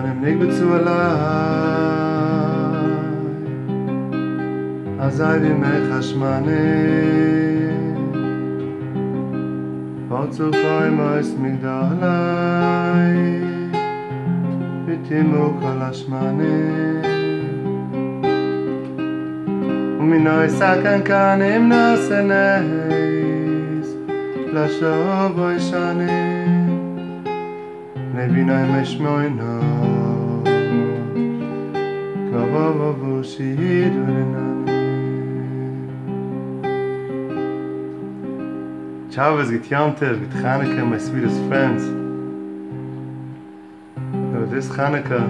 an em neg mit zu ala azay vi me khashmane Baut zu fei meist mit da lei Bitte mo kalas mane Um mi noi sa kan kan im nasene Lasho boi shanei nevinājumais mojnā. Kavava būs īdurinā. Chavez git Yanter, git Hanukkah, my sweetest friends. Now this Hanukkah,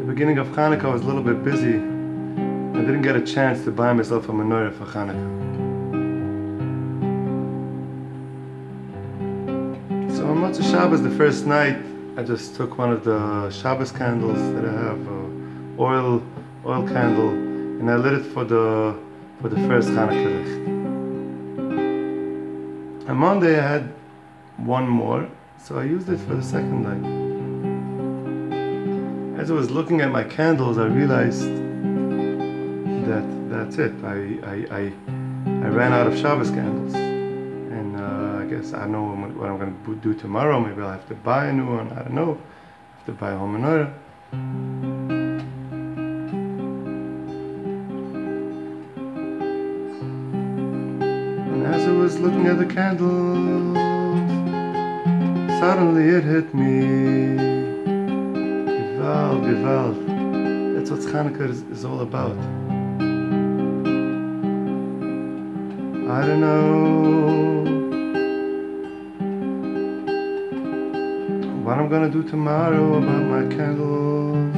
the beginning of Hanukkah I was a little bit busy. I didn't get a chance to buy myself a menorah for Hanukkah. On Motzei Shabbos, the first night, I just took one of the Shabbos candles that I have, uh, oil oil candle, and I lit it for the for the first Hanukkah licht. On Monday, I had one more, so I used it for the second night. As I was looking at my candles, I realized that that's it. I I, I, I ran out of Shabbos candles, guess I know what I'm going to do tomorrow. Maybe I'll have to buy a new one. I don't know. I have to buy a home menorah. And as I was looking at the candles, suddenly it hit me. Gewalt, Gewalt. That's what Hanukkah is, is all about. I don't know what I'm gonna do tomorrow about my candles.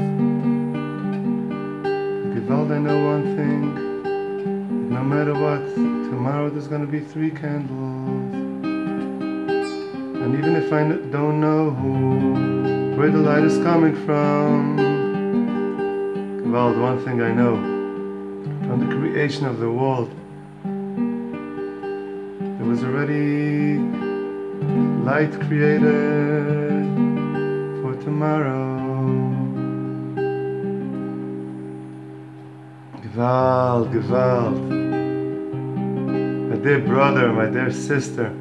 Gewalt, I know one thing. No matter what, tomorrow there's gonna be three candles. And even if I don't know who, where the light is coming from, Gewalt, one thing I know from the creation of the world, there was already light created tomorrow. Gewalt, Gewalt. My dear brother, my dear sister.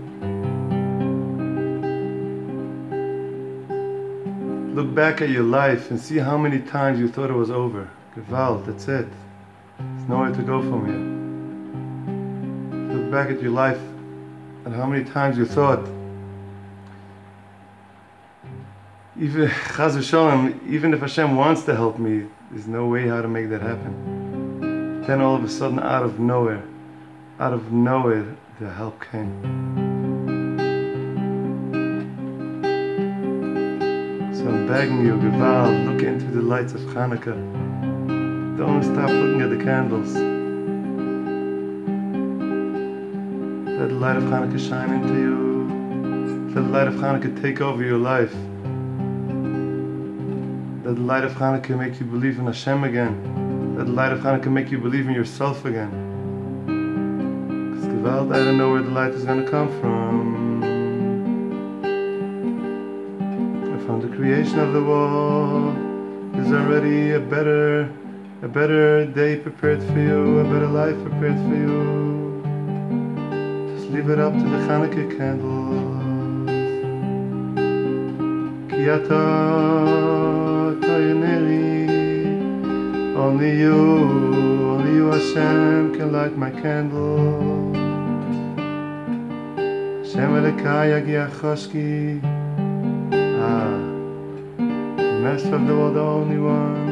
Look back at your life and see how many times you thought it was over. Gewalt, that's it. There's nowhere to go from here. Look back at your life and how many times you thought, even Chaz even if Hashem wants to help me, there's no way how to make that happen. Then all of a sudden, out of nowhere, out of nowhere, the help came. So I'm begging you, Geval, look into the lights of Hanukkah. Don't stop looking at the candles. Let the light of Hanukkah shine into you. Let the light of Hanukkah take over your life. Let the light of Hanukkah can make you believe in Hashem again. That the light of Hanukkah can make you believe in yourself again. Because Gewalt, I don't know where the light is going to come from. I found the creation of the world, is already a better, a better day prepared for you, a better life prepared for you. Just leave it up to the Hanukkah candles. Kiyata Tayaneri. Only you, only you Hashem can light my candle. Hashem Elekai Yagiachoski, Ah, master of the world, the only one.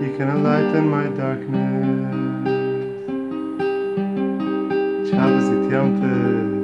You can enlighten my darkness. Shabbos It.